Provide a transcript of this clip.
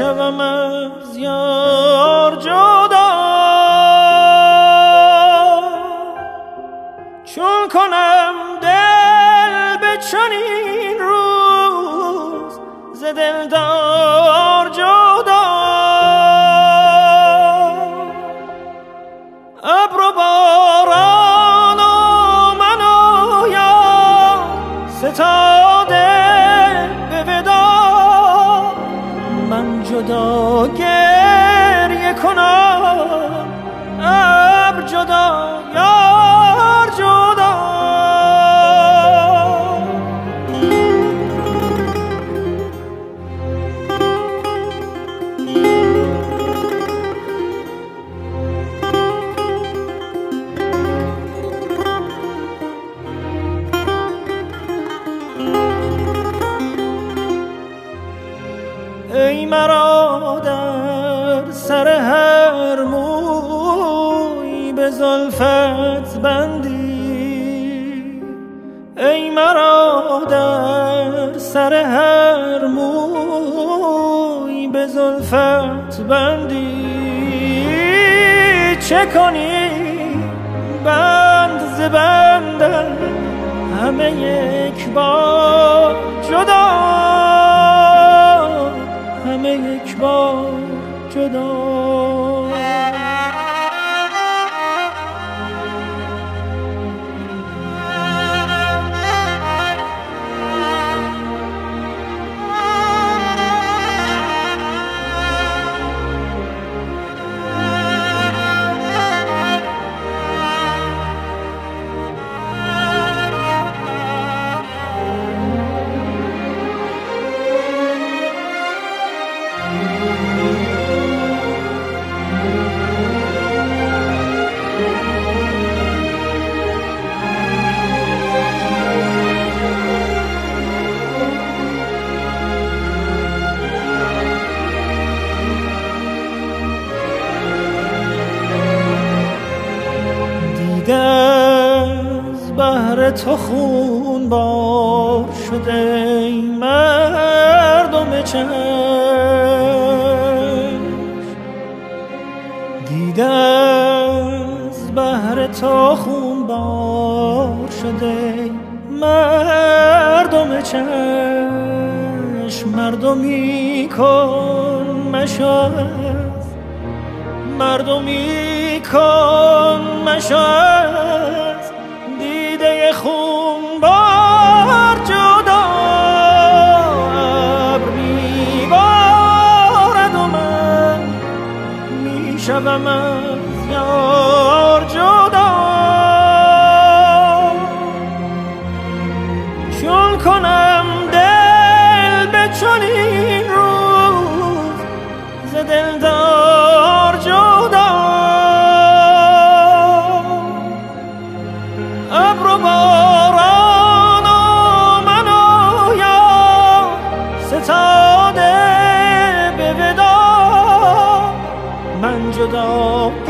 شوم از یار جدا. چون کنم دل به چنین روز ز دل من جدا گریه کنم ابر جدا یار به زلفت بندی. ای مرا در سر هر موی به زلفت بندی. چه کنی؟ بند ز بندم همه یک بار جدا. همه یک بار جدا. تو خون بار شده ای مردم چشم دیده از بهر تو خون بار شده مردم چشم. مردمی کن مشاهد. مردمی کن مشاهد. je know.